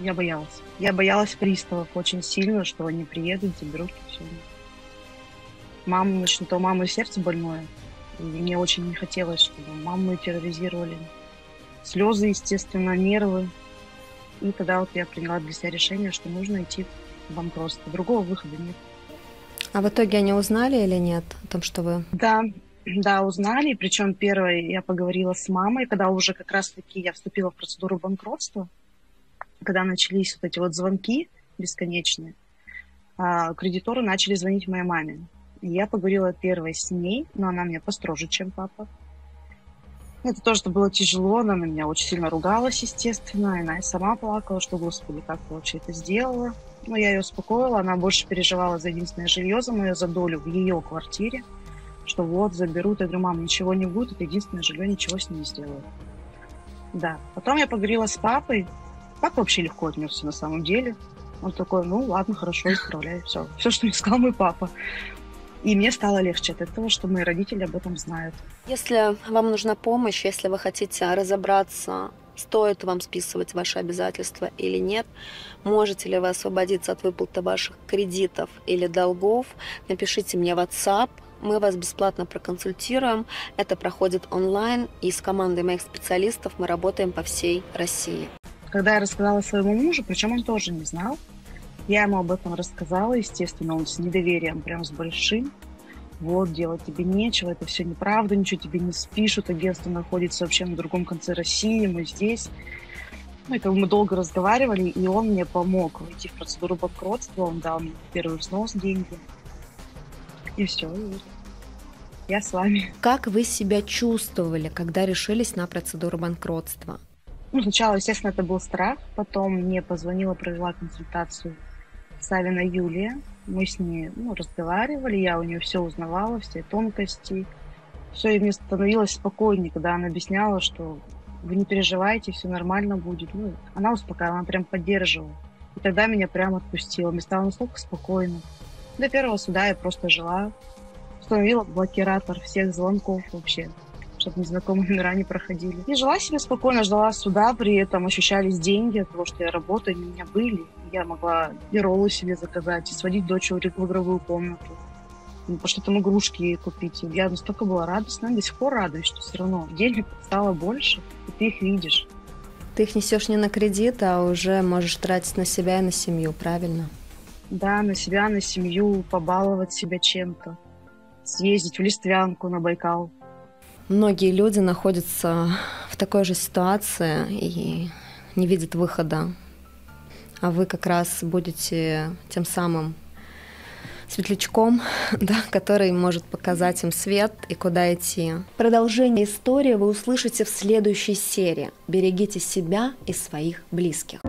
Я боялась. Я боялась приставов очень сильно, что они приедут, заберут и все. Мама, начнет, у мамы сердце больное. И мне очень не хотелось, чтобы маму терроризировали. Слезы, естественно, нервы. И тогда вот я приняла для себя решение, что нужно идти в банкротство. Другого выхода нет. А в итоге они узнали или нет о том, что вы... Да, да, узнали. Причем первое я поговорила с мамой, когда уже как раз-таки я вступила в процедуру банкротства, когда начались вот эти вот звонки бесконечные, а, кредиторы начали звонить моей маме. Я поговорила первой с ней, но она мне построже, чем папа. Это тоже что было тяжело, она на меня очень сильно ругалась, естественно, и она и сама плакала, что, господи, как ты вообще это сделала. Но я ее успокоила, она больше переживала за единственное жилье, за мою за долю в ее квартире, что вот, заберут. Я говорю, мам, ничего не будет, это единственное жилье, ничего с ней не сделаю. Да. Потом я поговорила с папой. Папа вообще легко отнесся на самом деле. Он такой, ну ладно, хорошо, исправляй. Все, все, что мне сказал мой папа. И мне стало легче от этого, что мои родители об этом знают. Если вам нужна помощь, если вы хотите разобраться, стоит вам списывать ваши обязательства или нет, можете ли вы освободиться от выплаты ваших кредитов или долгов, напишите мне WhatsApp, мы вас бесплатно проконсультируем. Это проходит онлайн, и с командой моих специалистов мы работаем по всей России. Когда я рассказала своему мужу, причем он тоже не знал, я ему об этом рассказала, естественно, он с недоверием, прям с большим. Вот, делать тебе нечего, это все неправда, ничего тебе не спишут, агентство находится вообще на другом конце России, мы здесь. Ну, и как мы долго разговаривали, и он мне помог войти в процедуру банкротства, он дал мне первый взнос деньги. И все, я с вами. Как вы себя чувствовали, когда решились на процедуру банкротства? Ну, сначала, естественно, это был страх, потом мне позвонила, провела консультацию Савина Юлия. Мы с ней ну, разговаривали, я у нее все узнавала, все тонкости. Все, и мне становилось спокойнее, когда она объясняла, что вы не переживайте, все нормально будет. Ну, она успокаивала, она прям поддерживала. И тогда меня прям отпустила. Мне стало настолько спокойно. До первого суда я просто жила, установила блокиратор всех звонков вообще чтобы незнакомые номера не проходили. И жила себе спокойно, ждала суда, при этом ощущались деньги от того, что я работаю, они у меня были. Я могла и роллы себе заказать, и сводить дочь в игровую комнату, по что там игрушки купить. Я настолько была радостна, до сих пор радуюсь, что все равно денег стало больше, и ты их видишь. Ты их несешь не на кредит, а уже можешь тратить на себя и на семью, правильно? Да, на себя, на семью, побаловать себя чем-то. Съездить в Листвянку на Байкал, Многие люди находятся в такой же ситуации и не видят выхода. А вы как раз будете тем самым светлячком, да, который может показать им свет и куда идти. Продолжение истории вы услышите в следующей серии. Берегите себя и своих близких.